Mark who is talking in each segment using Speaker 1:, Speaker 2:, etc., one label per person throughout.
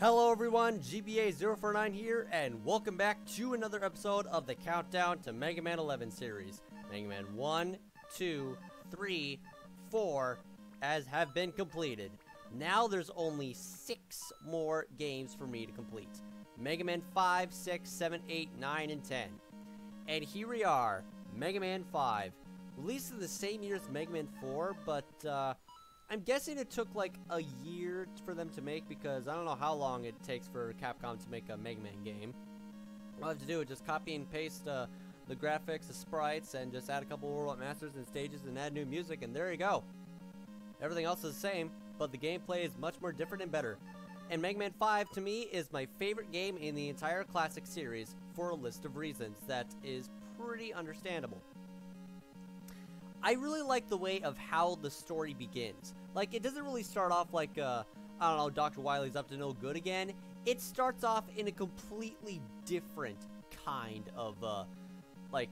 Speaker 1: Hello everyone, GBA049 here, and welcome back to another episode of the Countdown to Mega Man 11 series. Mega Man 1, 2, 3, 4, as have been completed. Now there's only 6 more games for me to complete. Mega Man 5, 6, 7, 8, 9, and 10. And here we are, Mega Man 5. Released in the same year as Mega Man 4, but, uh, I'm guessing it took like a year for them to make because I don't know how long it takes for Capcom to make a Mega Man game. All I have to do is just copy and paste uh, the graphics, the sprites, and just add a couple World Masters and stages and add new music, and there you go. Everything else is the same, but the gameplay is much more different and better. And Mega Man 5, to me, is my favorite game in the entire classic series for a list of reasons that is pretty understandable. I really like the way of how the story begins. Like, it doesn't really start off like, uh, I don't know, Dr. Wily's up to no good again. It starts off in a completely different kind of, uh, like,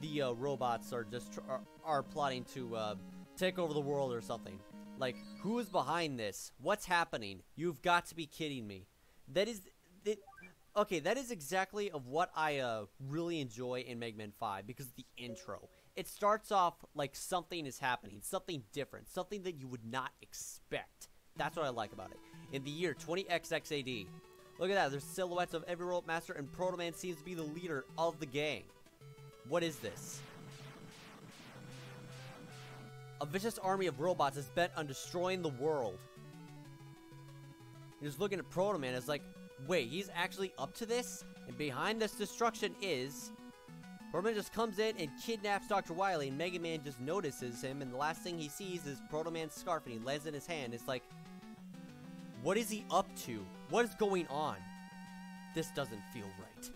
Speaker 1: the uh, robots are just are, are, plotting to uh, take over the world or something. Like, who is behind this? What's happening? You've got to be kidding me. That is, okay, that is exactly of what I uh, really enjoy in Mega Man 5 because of the intro it starts off like something is happening, something different, something that you would not expect. That's what I like about it. In the year 20XXAD, look at that, there's silhouettes of every World Master, and Proto Man seems to be the leader of the gang. What is this? A vicious army of robots is bent on destroying the world. You're looking at Proto Man, as like, wait, he's actually up to this? And behind this destruction is Proto Man just comes in and kidnaps Dr. Wily, and Mega Man just notices him, and the last thing he sees is Proto Man's scarf, and he lands in his hand. It's like, what is he up to? What is going on? This doesn't feel right.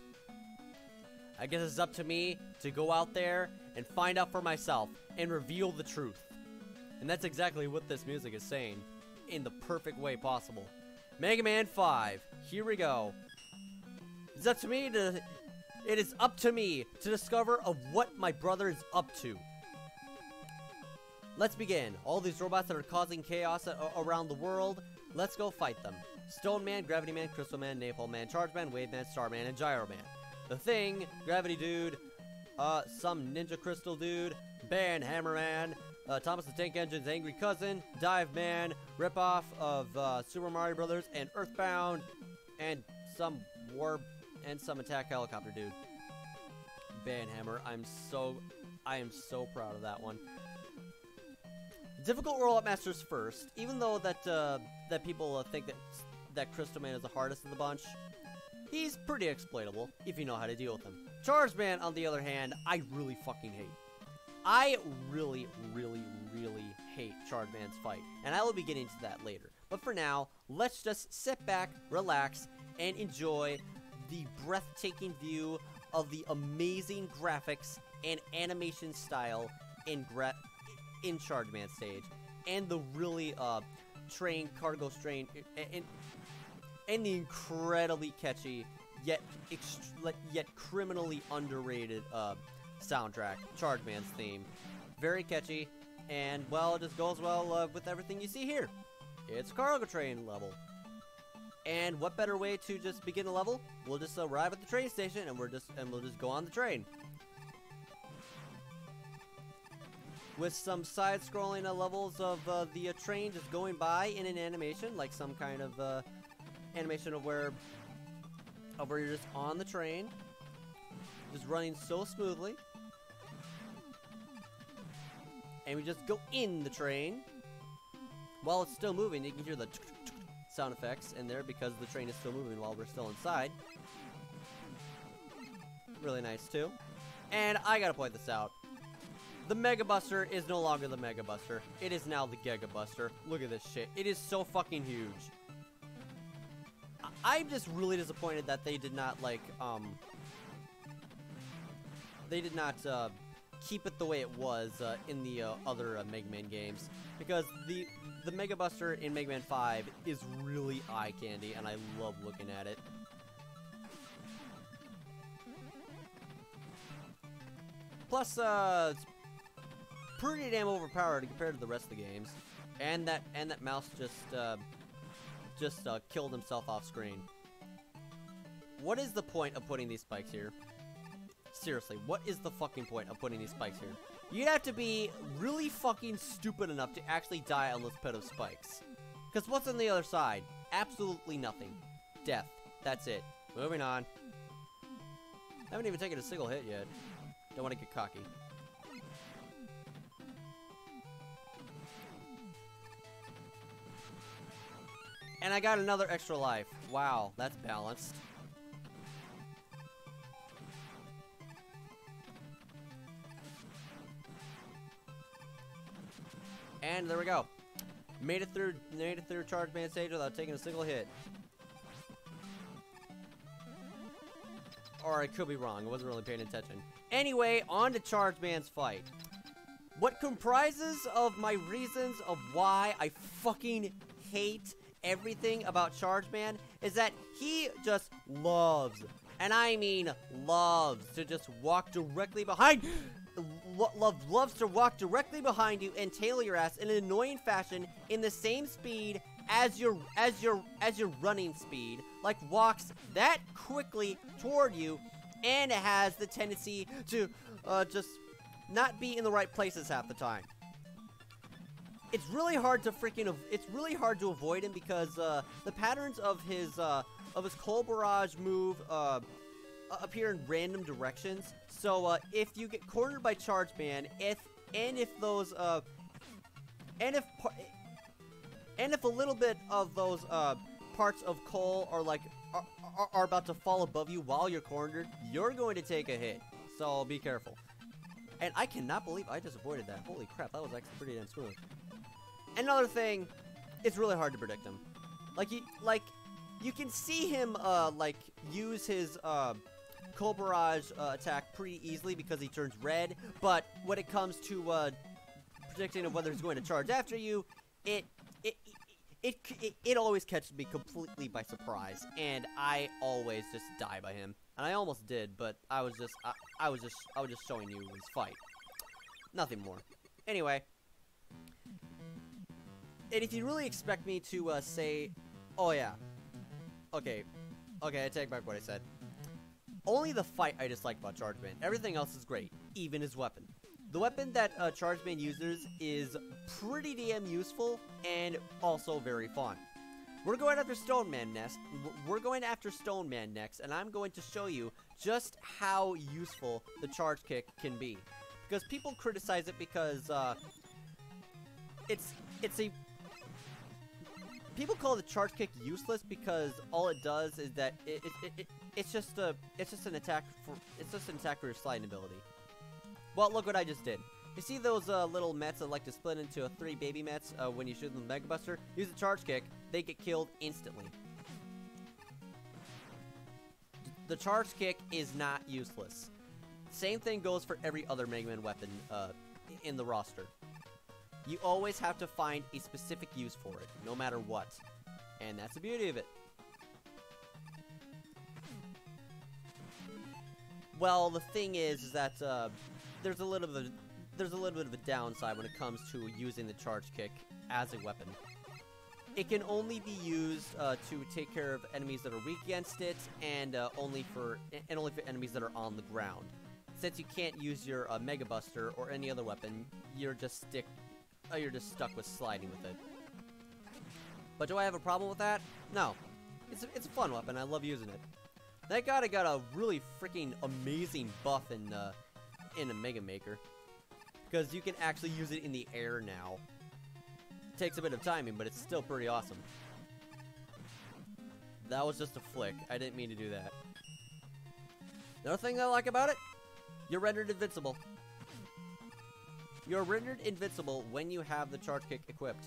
Speaker 1: I guess it's up to me to go out there and find out for myself and reveal the truth. And that's exactly what this music is saying in the perfect way possible. Mega Man 5, here we go. It's up to me to it is up to me to discover of what my brother is up to. Let's begin. All these robots that are causing chaos around the world, let's go fight them. Stone Man, Gravity Man, Crystal Man, Napalm Man, Charge Man, Wave Man, Star Man, and Gyro Man. The Thing, Gravity Dude, uh, some Ninja Crystal Dude, Ban Hammer Man, uh, Thomas the Tank Engine's Angry Cousin, Dive Man, ripoff of uh, Super Mario Brothers, and Earthbound, and some War and some attack helicopter dude. Banhammer. I'm so, I am so proud of that one. Difficult roll-up masters first, even though that uh, that people uh, think that that Crystal Man is the hardest of the bunch. He's pretty exploitable if you know how to deal with him. Charge Man, on the other hand, I really fucking hate. I really, really, really hate Charge Man's fight, and I will be getting to that later. But for now, let's just sit back, relax, and enjoy the breathtaking view of the amazing graphics and animation style in gra in Charge Man stage, and the really uh train cargo strain and and the incredibly catchy yet yet criminally underrated uh soundtrack, Charge Man's theme. Very catchy, and well, it just goes well uh, with everything you see here. It's cargo train level. And what better way to just begin a level? We'll just arrive at the train station and we're just and we'll just go on the train. With some side-scrolling uh, levels of uh, the uh, train just going by in an animation, like some kind of uh, animation of where, of where you're just on the train, just running so smoothly. And we just go in the train. While it's still moving, you can hear the sound effects in there because the train is still moving while we're still inside. Really nice, too. And I gotta point this out. The Mega Buster is no longer the Mega Buster. It is now the Giga Buster. Look at this shit. It is so fucking huge. I I'm just really disappointed that they did not, like, um... They did not, uh, keep it the way it was uh, in the uh, other uh, Mega Man games. Because the the Mega Buster in Mega Man 5 is really eye candy, and I love looking at it. Plus, uh, it's pretty damn overpowered compared to the rest of the games. And that and that mouse just uh, just uh, killed himself off screen. What is the point of putting these spikes here? Seriously, what is the fucking point of putting these spikes here? You'd have to be really fucking stupid enough to actually die on this pit of spikes. Because what's on the other side? Absolutely nothing. Death. That's it. Moving on. I haven't even taken a single hit yet. Don't want to get cocky. And I got another extra life. Wow, that's balanced. And there we go. Made it through made it through charge man stage without taking a single hit. Or I could be wrong. I wasn't really paying attention. Anyway, on to Charge Man's fight. What comprises of my reasons of why I fucking hate everything about Charge Man is that he just loves, and I mean loves, to just walk directly behind lo love loves to walk directly behind you and tail your ass in an annoying fashion in the same speed as your as your as your running speed. Like walks that quickly toward you and it has the tendency to uh, just not be in the right places half the time. It's really hard to freaking it's really hard to avoid him because uh, the patterns of his uh, of his coal barrage move uh, appear in random directions so uh, if you get cornered by Charge Man, if and if those uh, and if and if a little bit of those uh, parts of coal are like are, are, are about to fall above you while you're cornered, you're going to take a hit. So be careful. And I cannot believe I just avoided that. Holy crap, that was actually pretty damn smooth. Another thing, it's really hard to predict him. Like you, like you can see him, uh, like use his, uh, Coal Barrage uh, attack pretty easily because he turns red, but when it comes to uh, predicting of whether he's going to charge after you, it it, it it, it always catches me completely by surprise, and I always just die by him. And I almost did, but I was just I, I was just I was just showing you his fight. Nothing more. Anyway, and if you really expect me to uh, say, oh yeah, okay, okay, I take back what I said. Only the fight I dislike about Chargeman. Everything else is great, even his weapon. The weapon that uh, Chargeman uses is pretty damn useful and also very fun. We're going after Stone Man next. We're going after Stone Man next, and I'm going to show you just how useful the charge kick can be. Because people criticize it because uh, it's it's a people call the charge kick useless because all it does is that it, it, it, it's just a it's just an attack for it's just an attack for your sliding ability. Well, look what I just did. You see those uh, little Mets that like to split into three baby Mets uh, when you shoot them with Mega Buster? Use a charge kick, they get killed instantly. The charge kick is not useless. Same thing goes for every other Mega Man weapon uh, in the roster. You always have to find a specific use for it, no matter what. And that's the beauty of it. Well, the thing is, is that uh, there's a little bit of there's a little bit of a downside when it comes to using the charge kick as a weapon. It can only be used uh, to take care of enemies that are weak against it, and uh, only for and only for enemies that are on the ground. Since you can't use your uh, Mega Buster or any other weapon, you're just stick Oh, you're just stuck with sliding with it. But do I have a problem with that? No. It's a, it's a fun weapon. I love using it. That guy got a really freaking amazing buff in uh, in a Mega Maker. Because you can actually use it in the air now. It takes a bit of timing, but it's still pretty awesome. That was just a flick. I didn't mean to do that. Another thing I like about it, you're rendered invincible. You're rendered invincible when you have the charge kick equipped.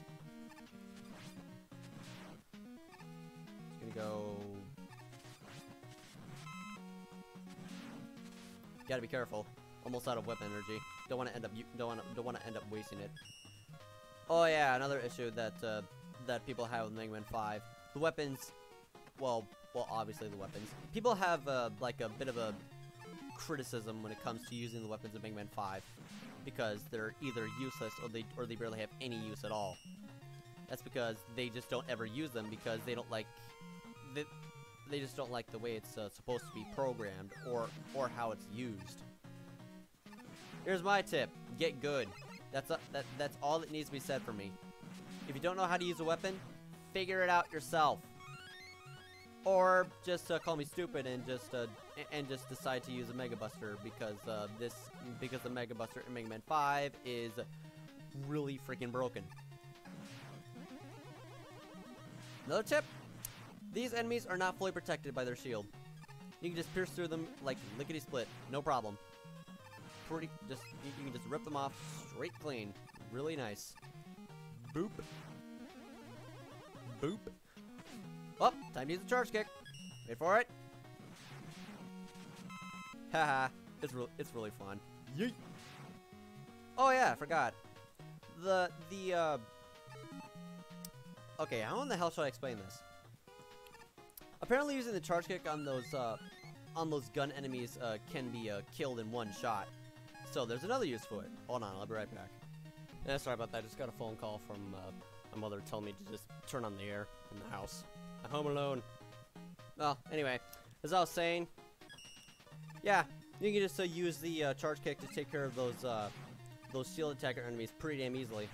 Speaker 1: Just gonna go... Gotta be careful. Almost out of weapon energy. Don't want to end up. Don't want. Don't want to end up wasting it. Oh yeah, another issue that uh, that people have with Mega Man 5. The weapons. Well, well, obviously the weapons. People have uh, like a bit of a criticism when it comes to using the weapons of Mega Man 5 because they're either useless or they or they barely have any use at all. That's because they just don't ever use them because they don't like they, they just don't like the way it's uh, supposed to be programmed or or how it's used. Here's my tip: get good. That's a, that that's all that needs to be said for me. If you don't know how to use a weapon, figure it out yourself. Or just uh, call me stupid and just uh, and just decide to use a Mega Buster because uh, this because the Mega Buster in Mega Man 5 is really freaking broken. Another tip: these enemies are not fully protected by their shield. You can just pierce through them like lickety split, no problem. Pretty, just you, can just rip them off straight clean, really nice. Boop. Boop. Oh, time to use the charge kick. Wait for it. Haha, it's real. It's really fun. Yeet. Oh yeah, I forgot. The the uh. Okay, how in the hell should I explain this? Apparently, using the charge kick on those uh, on those gun enemies uh, can be uh, killed in one shot. So there's another use for it. Hold on, I'll be right back. Yeah, sorry about that. I just got a phone call from uh, my mother telling me to just turn on the air in the house. I'm home alone. Well, anyway, as I was saying, yeah, you can just uh, use the uh, charge kick to take care of those uh, those shield attacker enemies pretty damn easily.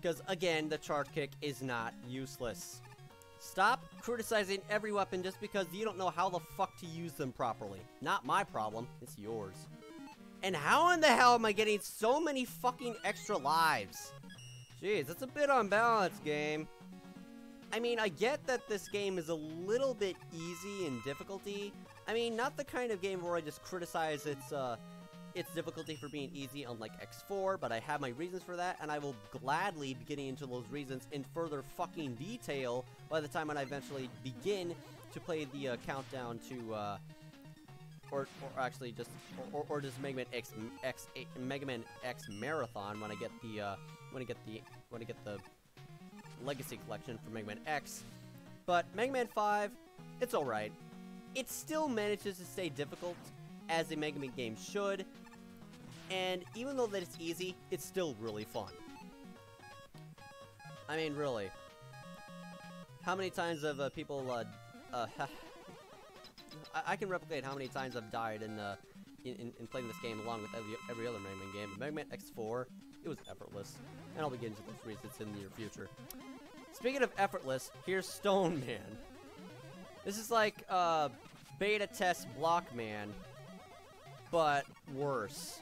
Speaker 1: Because again, the charge kick is not useless. Stop criticizing every weapon just because you don't know how the fuck to use them properly. Not my problem, it's yours. And how in the hell am I getting so many fucking extra lives? Jeez, that's a bit unbalanced, game. I mean, I get that this game is a little bit easy in difficulty. I mean, not the kind of game where I just criticize its, uh, its difficulty for being easy on, like, X4, but I have my reasons for that, and I will gladly be getting into those reasons in further fucking detail by the time when I eventually begin to play the uh, countdown to, uh, or, or actually just, or, or, just Mega Man X, X, Mega Man X Marathon when I get the, uh, when I get the, when I get the Legacy Collection for Mega Man X. But Mega Man 5, it's alright. It still manages to stay difficult, as a Mega Man game should, and even though that it's easy, it's still really fun. I mean, really. How many times have uh, people, uh, uh, I, I, can replicate how many times I've died in, uh, in, in, playing this game along with every, every other Mega Man game, but Mega Man X4, it was effortless, and I'll be getting to those reasons in the near future. Speaking of effortless, here's Stone Man. This is like, uh, beta test Block Man, but worse.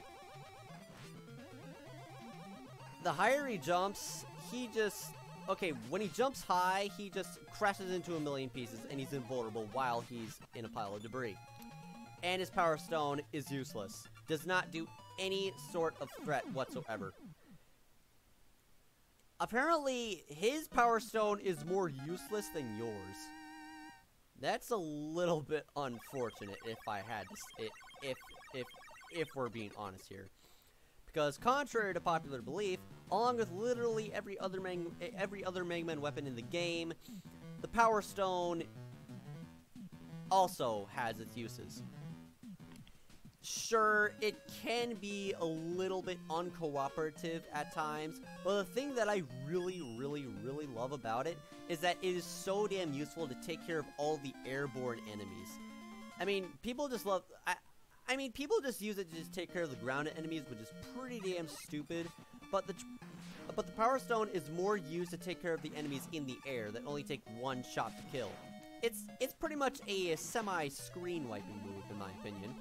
Speaker 1: The higher he jumps, he just... Okay, when he jumps high, he just crashes into a million pieces, and he's invulnerable while he's in a pile of debris. And his Power Stone is useless. Does not do any sort of threat whatsoever. Apparently, his Power Stone is more useless than yours. That's a little bit unfortunate if I had to, if, if, if we're being honest here. Because contrary to popular belief, along with literally every other every other Megaman weapon in the game, the Power Stone also has its uses. Sure, it can be a little bit uncooperative at times, but the thing that I really, really, really love about it is that it is so damn useful to take care of all the airborne enemies. I mean, people just love... I, I mean, people just use it to just take care of the grounded enemies, which is pretty damn stupid. But the but the Power Stone is more used to take care of the enemies in the air that only take one shot to kill. It's it's pretty much a semi-screen wiping move, in my opinion.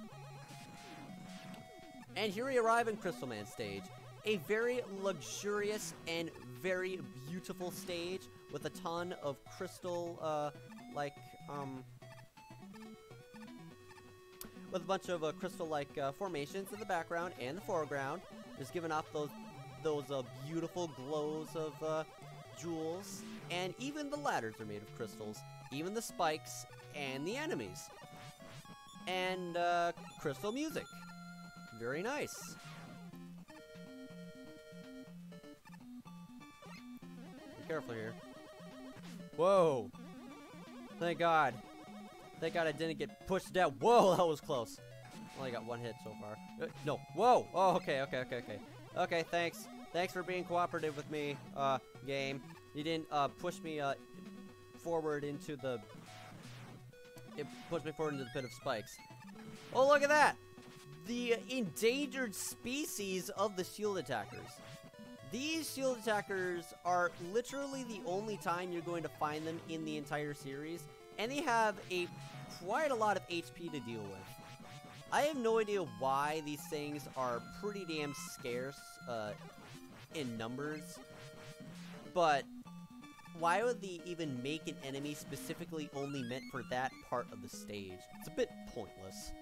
Speaker 1: And here we arrive in Crystal Man stage, a very luxurious and very beautiful stage with a ton of crystal, uh, like, um, with a bunch of uh, crystal-like uh, formations in the background and the foreground, just giving off those those uh, beautiful glows of uh, jewels, and even the ladders are made of crystals, even the spikes and the enemies, and uh, crystal music. Very nice. Be careful here. Whoa! Thank God. Thank God I didn't get pushed down. Whoa, that was close. Only got one hit so far. Uh, no. Whoa! Oh, okay, okay, okay, okay. Okay, thanks. Thanks for being cooperative with me, uh, game. You didn't, uh, push me, uh, forward into the... It pushed me forward into the pit of spikes. Oh, look at that! The endangered species of the shield attackers. These shield attackers are literally the only time you're going to find them in the entire series, and they have a quite a lot of HP to deal with. I have no idea why these things are pretty damn scarce uh, in numbers, but why would they even make an enemy specifically only meant for that part of the stage? It's a bit pointless.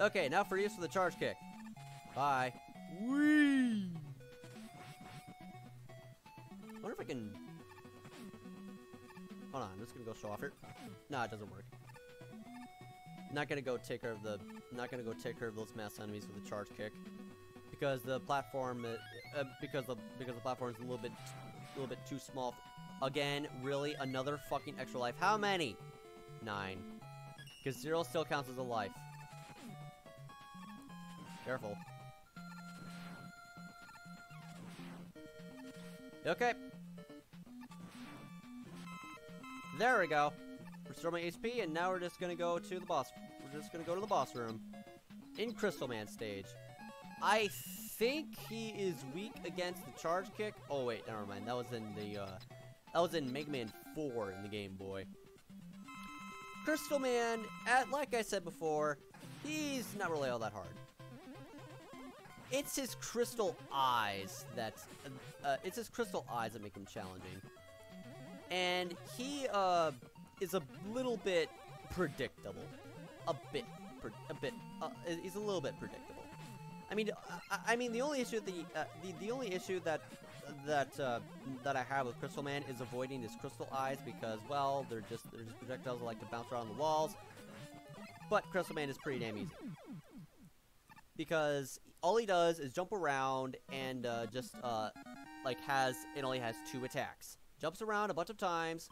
Speaker 1: Okay, now for use for the charge kick. Bye. Whee! wonder if I can... Hold on, I'm just gonna go show off here. Nah, it doesn't work. Not gonna go take care of the... Not gonna go take care of those mass enemies with a charge kick. Because the platform... Uh, uh, because the because the platform is a little bit... A little bit too small. Again, really? Another fucking extra life. How many? Nine. Because zero still counts as a life. Careful. Okay. There we go. Restore my HP, and now we're just gonna go to the boss. We're just gonna go to the boss room. In Crystal Man stage. I think he is weak against the charge kick. Oh wait, never mind. That was in the uh that was in Mega Man 4 in the Game Boy. Crystal Man, at, like I said before, he's not really all that hard. It's his crystal eyes that's, uh, it's his crystal eyes that make him challenging. And he, uh, is a little bit predictable. A bit, a bit, uh, he's a little bit predictable. I mean, I, I mean, the only issue, the, uh, the, the only issue that, that, uh, that I have with Crystal Man is avoiding his crystal eyes because, well, they're just, they're just projectiles that like to bounce around the walls. But Crystal Man is pretty damn easy. Because all he does is jump around and uh, just uh, like has it only has two attacks. Jumps around a bunch of times.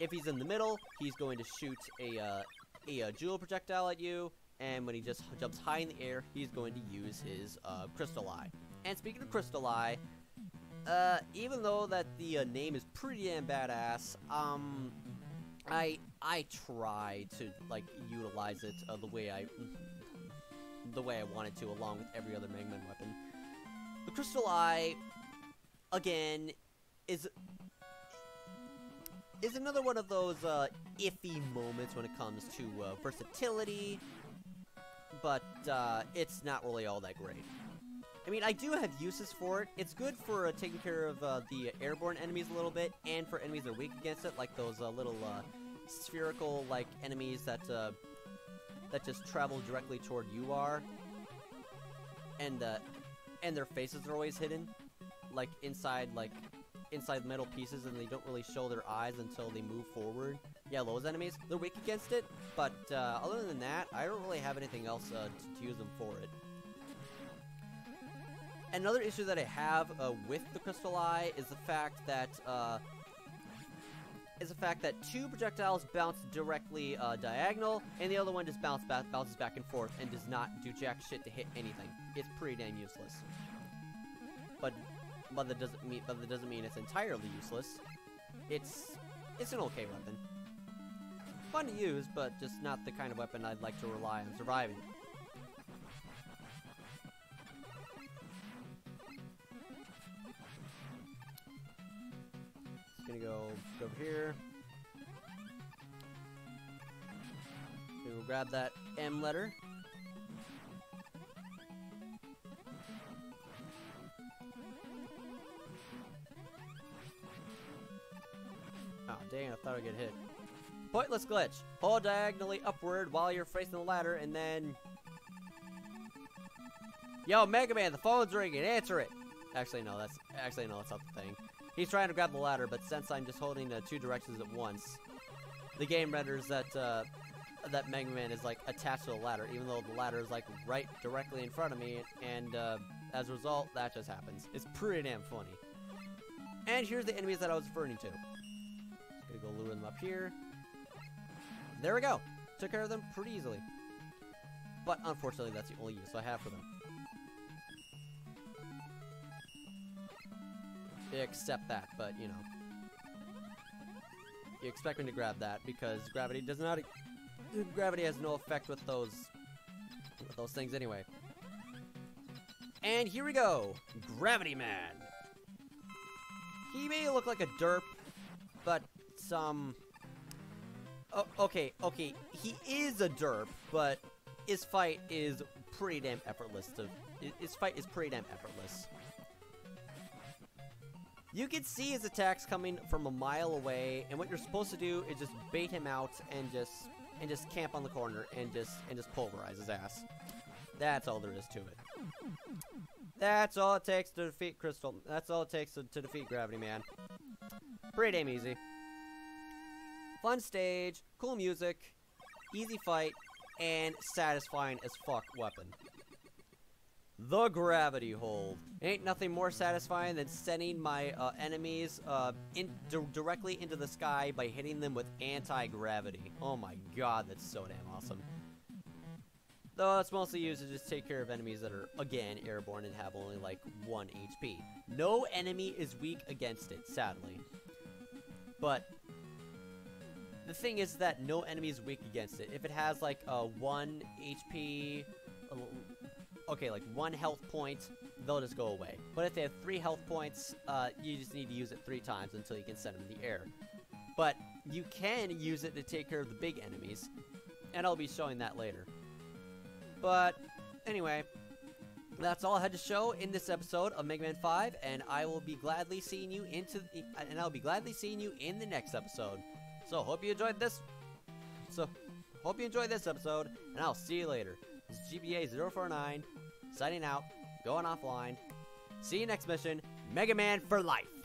Speaker 1: If he's in the middle, he's going to shoot a uh, a, a jewel projectile at you, and when he just jumps high in the air, he's going to use his uh, crystal eye. And speaking of crystal eye, uh, even though that the uh, name is pretty damn badass, um, I I try to like utilize it uh, the way I the way I wanted to, along with every other Mega Man weapon. The Crystal Eye, again, is is another one of those uh, iffy moments when it comes to uh, versatility, but uh, it's not really all that great. I mean, I do have uses for it. It's good for uh, taking care of uh, the airborne enemies a little bit, and for enemies that are weak against it, like those uh, little spherical like enemies that that just travel directly toward you are. And, uh, and their faces are always hidden. Like, inside, like, inside metal pieces and they don't really show their eyes until they move forward. Yeah, those enemies, they're weak against it, but uh, other than that, I don't really have anything else uh, to, to, use them for it. Another issue that I have uh, with the Crystal Eye is the fact that uh, is the fact that two projectiles bounce directly uh, diagonal, and the other one just bounce back, bounces back and forth and does not do jack shit to hit anything. It's pretty damn useless. But but that doesn't mean but that doesn't mean it's entirely useless. It's it's an okay weapon. Fun to use, but just not the kind of weapon I'd like to rely on surviving. Just gonna go, over here. We'll grab that M letter. Dang, I thought I'd get hit. Pointless glitch. Hold diagonally upward while you're facing the ladder, and then... Yo, Mega Man, the phone's ringing. Answer it. Actually, no, that's... Actually, no, that's not the thing. He's trying to grab the ladder, but since I'm just holding uh, two directions at once, the game renders that uh, that Mega Man is like attached to the ladder, even though the ladder is like right directly in front of me, and uh, as a result, that just happens. It's pretty damn funny. And here's the enemies that I was referring to. Gonna go lure them up here. There we go. Took care of them pretty easily. But unfortunately, that's the only use I have for them. they accept that, but you know. You expect me to grab that because gravity does not. Gravity has no effect with those. With those things anyway. And here we go, Gravity Man. He may look like a derp, some. Oh, okay, okay, he is a derp, but his fight is pretty damn effortless. To his fight is pretty damn effortless. You can see his attacks coming from a mile away, and what you're supposed to do is just bait him out and just and just camp on the corner and just and just pulverize his ass. That's all there is to it. That's all it takes to defeat Crystal. That's all it takes to, to defeat Gravity Man. Pretty damn easy. Fun stage, cool music, easy fight, and satisfying as fuck weapon. The Gravity Hold. Ain't nothing more satisfying than sending my uh, enemies uh, in directly into the sky by hitting them with anti-gravity. Oh my god, that's so damn awesome. Though it's mostly used to just take care of enemies that are, again, airborne and have only like 1 HP. No enemy is weak against it, sadly. But the thing is that no enemy is weak against it. If it has like a 1 HP, okay, like one health point, they'll just go away. But if they have three health points, uh, you just need to use it three times until you can send them in the air. But you can use it to take care of the big enemies, and I'll be showing that later. But anyway, that's all I had to show in this episode of Mega Man 5, and I will be gladly seeing you into the, and I'll be gladly seeing you in the next episode. So hope you enjoyed this. So hope you enjoyed this episode, and I'll see you later. This is GBA 049, signing out, going offline. See you next mission, Mega Man for life!